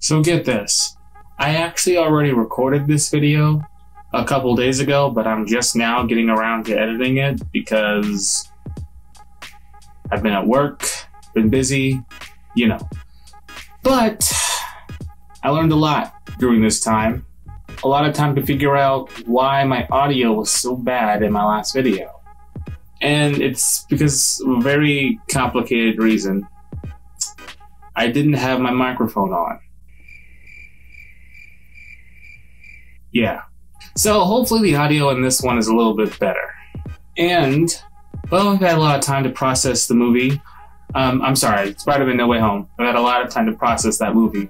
So get this. I actually already recorded this video a couple days ago, but I'm just now getting around to editing it because I've been at work, been busy, you know. But I learned a lot during this time. A lot of time to figure out why my audio was so bad in my last video. And it's because of a very complicated reason. I didn't have my microphone on. Yeah. So hopefully the audio in this one is a little bit better. And, well, I've had a lot of time to process the movie. Um, I'm sorry, Spider-Man No Way Home. I've had a lot of time to process that movie.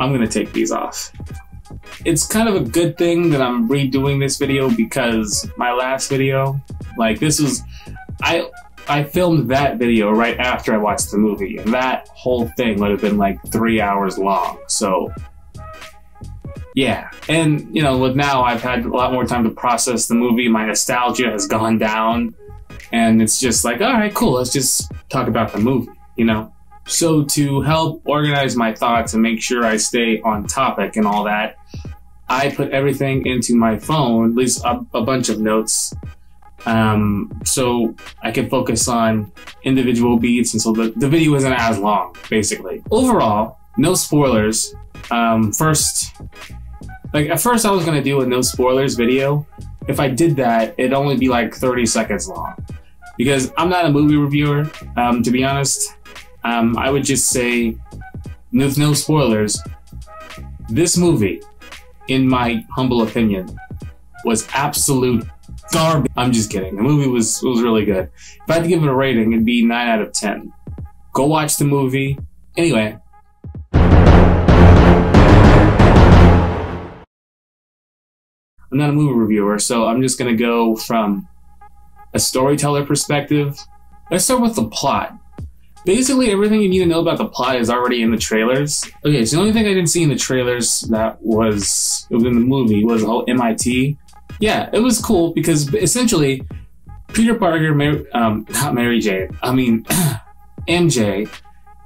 I'm gonna take these off. It's kind of a good thing that I'm redoing this video because my last video, like this was, I I filmed that video right after I watched the movie, and that whole thing would have been like three hours long. So yeah, and you know, with now I've had a lot more time to process the movie. My nostalgia has gone down, and it's just like, all right, cool. Let's just talk about the movie. You know. So to help organize my thoughts and make sure I stay on topic and all that, I put everything into my phone, at least a, a bunch of notes, um, so I can focus on individual beats, and so the, the video isn't as long, basically. Overall, no spoilers. Um, first, like at first I was gonna do a no spoilers video. If I did that, it'd only be like 30 seconds long. Because I'm not a movie reviewer, um, to be honest. Um, I would just say, with no spoilers, this movie, in my humble opinion, was absolute garbage. I'm just kidding. The movie was was really good. If I had to give it a rating, it'd be nine out of ten. Go watch the movie. Anyway. I'm not a movie reviewer, so I'm just gonna go from a storyteller perspective. Let's start with the plot. Basically, everything you need to know about the plot is already in the trailers. Okay, so the only thing I didn't see in the trailers that was, in the movie was the whole MIT. Yeah, it was cool because essentially, Peter Parker, Mary, um, not Mary Jane, I mean, MJ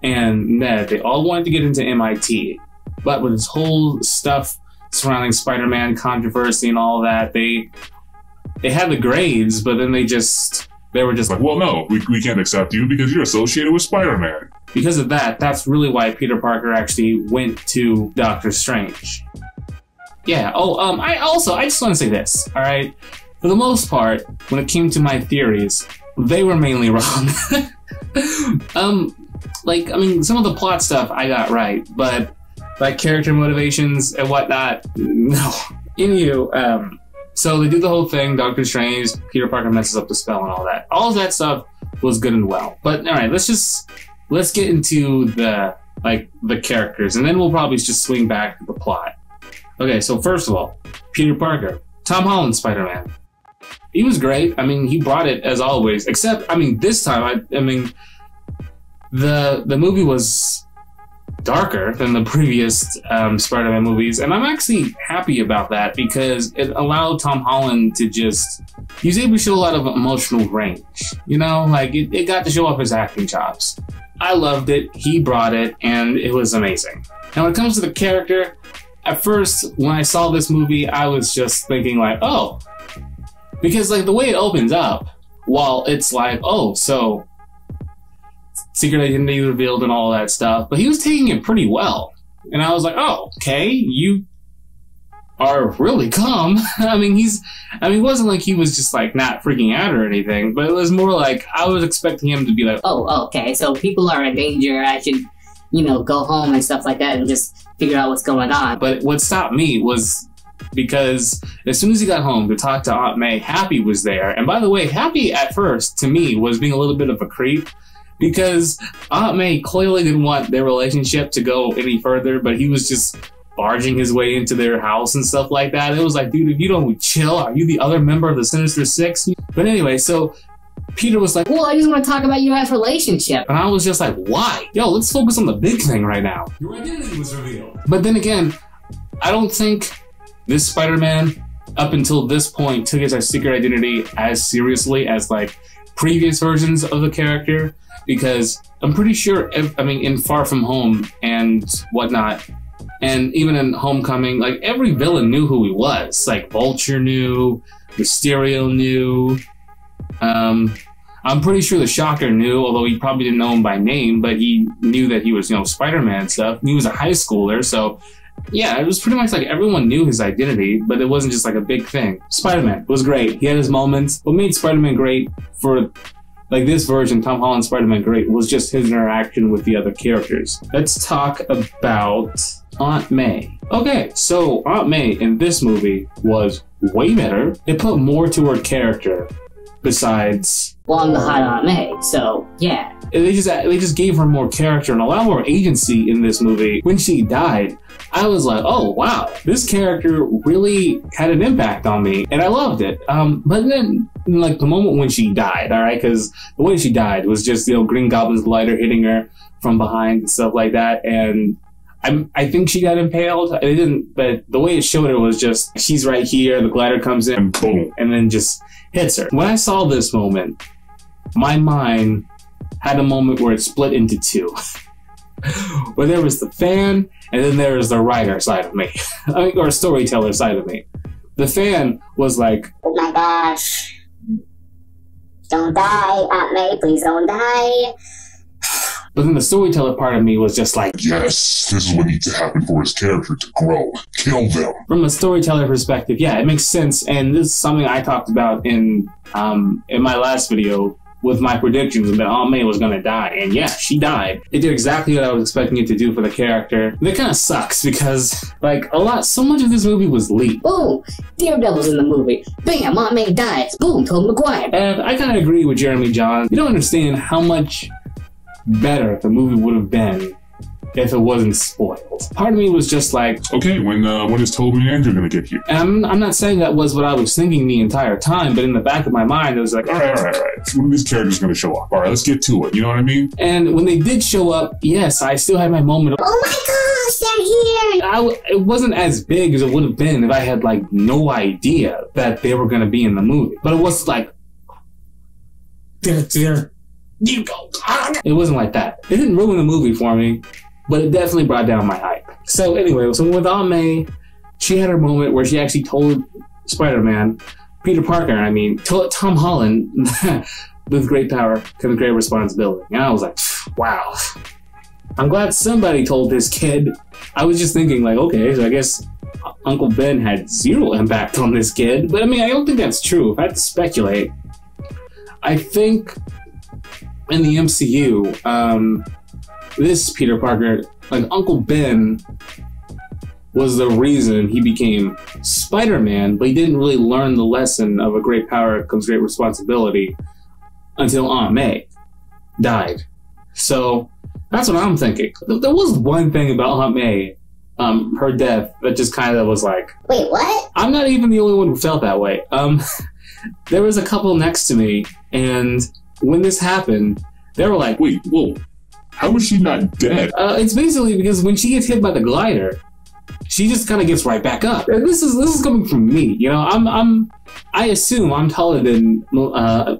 and Ned, they all wanted to get into MIT. But with this whole stuff surrounding Spider-Man controversy and all that, they they had the grades, but then they just they were just Like, well, no, we, we can't accept you because you're associated with Spider-Man. because of that, that's really why Peter Parker actually went to Doctor Strange. Yeah. Oh, um, I also I just want to say this. All right. For the most part, when it came to my theories, they were mainly wrong. um, like I mean, some of the plot stuff I got right, but like character motivations and whatnot, no. In you, um, so they do the whole thing. Doctor Strange, Peter Parker messes up the spell and all that. All of that stuff was good and well. But all right, let's just let's get into the like the characters, and then we'll probably just swing back to the plot. Okay, so first of all, Peter Parker, Tom Holland Spider Man. He was great. I mean, he brought it as always. Except, I mean, this time, I, I mean, the the movie was darker than the previous um, Spider-Man movies, and I'm actually happy about that because it allowed Tom Holland to just he was able to show a lot of emotional range. You know, like it, it got to show off his acting chops. I loved it. He brought it, and it was amazing. Now, when it comes to the character, at first when I saw this movie, I was just thinking like, oh, because like the way it opens up, while it's like, oh, so secret identity revealed and all that stuff, but he was taking it pretty well. And I was like, oh, okay, you are really calm. I mean, he's, I mean, it wasn't like he was just like not freaking out or anything, but it was more like I was expecting him to be like, oh, okay, so people are in danger. I should, you know, go home and stuff like that and just figure out what's going on. But what stopped me was because as soon as he got home to talk to Aunt May, Happy was there. And by the way, Happy at first, to me, was being a little bit of a creep because Aunt May clearly didn't want their relationship to go any further, but he was just barging his way into their house and stuff like that. It was like, dude, if you don't chill, are you the other member of the Sinister Six? But anyway, so Peter was like, Well, I just want to talk about your guys' relationship. and I was just like, why? Yo, let's focus on the big thing right now. Your identity was revealed. But then again, I don't think this Spider Man, up until this point, took his secret identity as seriously as like previous versions of the character. Because I'm pretty sure, I mean, in Far From Home and whatnot, And even in Homecoming, like every villain knew who he was. Like Vulture knew, Mysterio knew. Um, I'm pretty sure the Shocker knew, although he probably didn't know him by name, but he knew that he was, you know, Spider-Man stuff. He was a high schooler, so yeah, it was pretty much like everyone knew his identity, but it wasn't just like a big thing. Spider-Man was great. He had his moments. What made Spider-Man great for like this version, Tom Holland Spider-Man great, was just his interaction with the other characters. Let's talk about Aunt May. Okay, so Aunt May in this movie was way better. It put more to her character besides Well, I'm the hot Aunt May, so yeah. they just they just gave her more character and a lot more agency in this movie. When she died, I was like, oh wow, this character really had an impact on me, and I loved it. Um, but then like the moment when she died, all right, because the way she died was just you know Green Goblin's glider hitting her from behind and stuff like that, and. I'm, I think she got impaled. It didn't, but the way it showed it was just she's right here. The glider comes in, And boom. and then just hits her. When I saw this moment, my mind had a moment where it split into two. where there was the fan, and then there was the writer side of me, or storyteller side of me. The fan was like, Oh my gosh. Don't die, Aunt May, please don't die. But then the storyteller part of me was just like, Yes, this is what needs to happen for his character to grow. Kill them. from a storyteller perspective, yeah, it makes sense. And this is something I talked about in um, in my last video with my predictions that Aunt May was going to die. And yeah, she died. It did exactly what I was expecting it to do for the character. And it kind of sucks because, like, a lot, so much of this movie was leaked. Boom! Daredevil's in the movie. Bam! Aunt May dies. Boom! Tobey Maguire. And I kind of agree with Jeremy Jahns. You don't understand how much better the movie would have been if it wasn't spoiled. Part of me was just like, Okay, when uh, when is Tobey and Andrew gonna get here? and I'm, I'm not saying that was what I was thinking the entire time, but in the back of my mind, it was like, All right, all right, all right. So when are these characters gonna show up? All right, let's get to it. You know what I mean? And when they did show up, yes, I still had my moment. Of, Oh my gosh, they're here. I w- it wasn't as big as it would have been if I had like no idea that they were going to be in the movie. But it was like, there, there, you go. It wasn't like that. It didn't ruin the movie for me, but it definitely brought down my hype. So anyway, so with Aunt May, she had her moment where she actually told Spider-Man, Peter Parker, I mean, Tom Holland, with great power comes great responsibility. And I was like, wow. I'm glad somebody told this kid. I was just thinking, like, okay, so I guess Uncle Ben had zero impact on this kid. But I mean, I don't think that's true. If I had to speculate, I think in the MCU, um, this Peter Parker, like Uncle Ben, was the reason he became Spider-Man, but he didn't really learn the lesson of a great power comes great responsibility until Aunt May died. So that's what I'm thinking. There was one thing about Aunt May, um, her death, that just kind of was like, Wait, what? I'm not even the only one who felt that way. Um, there was a couple next to me, and when this happened, they were like, Wait, whoa. How is she not dead? uh, it's basically because when she gets hit by the glider, she just kind of gets right back up. And this is this is coming from me, you know. I'm I'm I assume I'm taller than uh,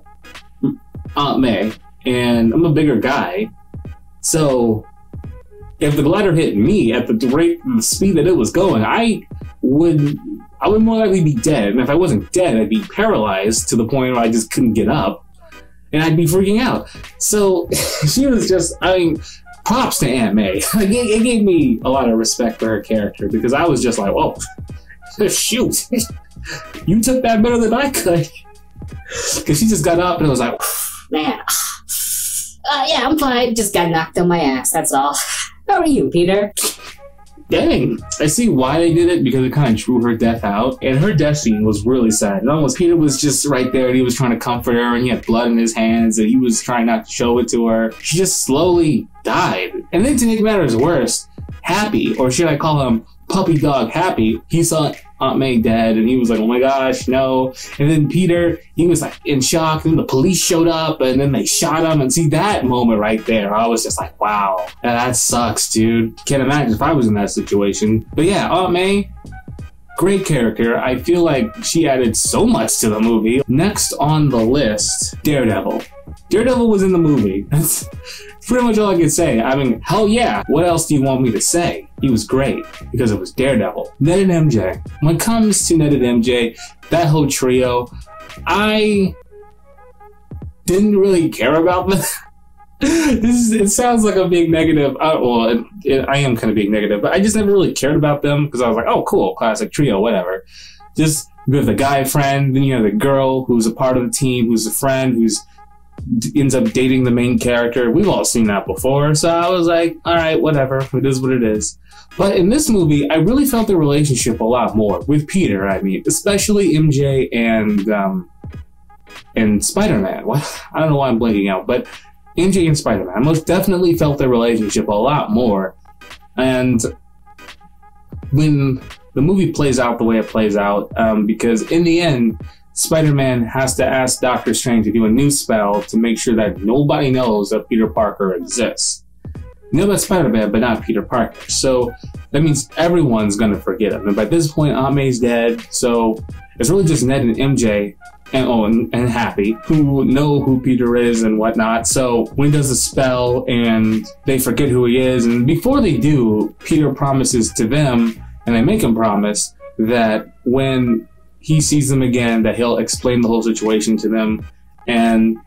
Aunt May, and I'm a bigger guy, so if the glider hit me at the rate, the speed that it was going, I would I would more likely be dead. And if I wasn't dead, I'd be paralyzed to the point where I just couldn't get up, and I'd be freaking out. So she was just, I mean, props to Aunt May. Like, it, it gave me a lot of respect for her character because I was just like, whoa, shoot, you took that better than I could. Because she just got up and was like, Man. Uh, yeah, I'm fine. Just got knocked on my ass, that's all. How are you, Peter? Dang. I see why they did it because it kind of drew her death out. And her death scene was really sad. It almost, Peter was just right there and he was trying to comfort her and he had blood in his hands and he was trying not to show it to her. She just slowly died. And then to make matters worse, Happy, or should I call him Puppy Dog Happy, he saw Aunt May dead and he was like, oh my gosh, no. And then Peter, he was like in shock. And the police showed up and then they shot him. And see that moment right there, I was just like, wow, that sucks, dude. Can't imagine if I was in that situation. But yeah, Aunt May, great character. I feel like she added so much to the movie. Next on the list, Daredevil. Daredevil was in the movie. pretty much all I can say. I mean, hell yeah. What else do you want me to say? He was great because it was Daredevil. Ned and MJ. When it comes to Ned and MJ, that whole trio, I didn't really care about them. this is, it sounds like a big negative. Well, it, it, I am kind of being negative, but I just never really cared about them because I was like, oh, cool, classic trio, whatever. Just have the guy friend, then you have the girl who's a part of the team, who's a friend, who's ends up dating the main character. We've all seen that before, so I was like, all right, whatever, it is what it is. But in this movie, I really felt the relationship a lot more with Peter. I mean, especially MJ and um, and Spider Man. I don't know why I'm blanking out, but MJ and Spider Man. I most definitely felt their relationship a lot more. And when the movie plays out the way it plays out, um, because in the end, Spider Man has to ask Doctor Strange to do a new spell to make sure that nobody knows that Peter Parker exists. You know about Spider Man, but not Peter Parker. So that means everyone's gonna forget him. And by this point, May's dead, so it's really just Ned and MJ and oh, and, and Happy who know who Peter is and whatnot. So when he does a spell and they forget who he is, and before they do, Peter promises to them, and they make him promise that when he sees them again, that he'll explain the whole situation to them, and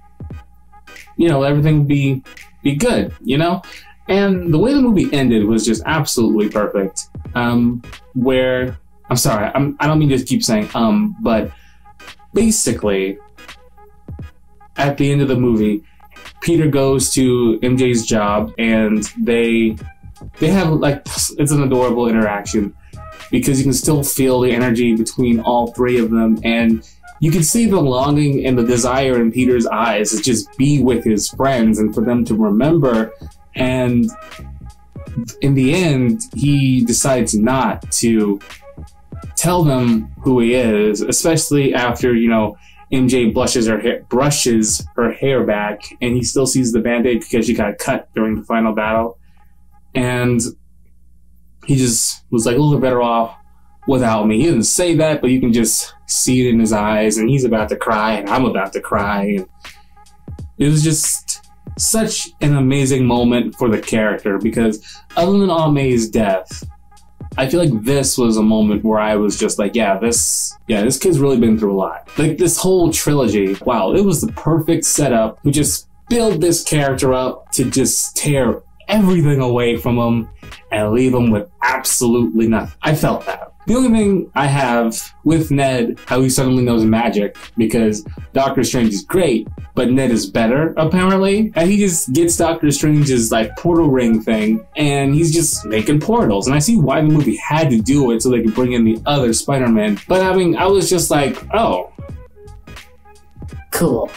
you know everything be be good. You know. And the way the movie ended was just absolutely perfect. Um, where I'm sorry, I'm, I don't mean to keep saying um, but basically, at the end of the movie, Peter goes to MJ's job and they they have like it's an adorable interaction because you can still feel the energy between all three of them and you can see the longing and the desire in Peter's eyes to just be with his friends and for them to remember and in the end he decides not to tell them who he is, especially after, you know, MJ blushes her hair, brushes her hair back, and he still sees the band-aid because she got cut during the final battle. And he just was like, a little better off without me. He didn't say that, but you can just see it in his eyes, and he's about to cry, and I'm about to cry. And it was just such an amazing moment for the character because other than May's death, I feel like this was a moment where I was just like, yeah, this, yeah, this kid's really been through a lot. Like this whole trilogy, wow, it was the perfect setup to just build this character up to just tear everything away from him and leave him with absolutely nothing. I felt that. The only thing I have with Ned, how he suddenly knows magic, because Doctor Strange is great, but Ned is better, apparently. And he just gets Doctor Strange's like portal ring thing, and he's just making portals. And I see why the movie had to do it so they could bring in the other Spider-Man. But I mean, I was just like, oh. Cool.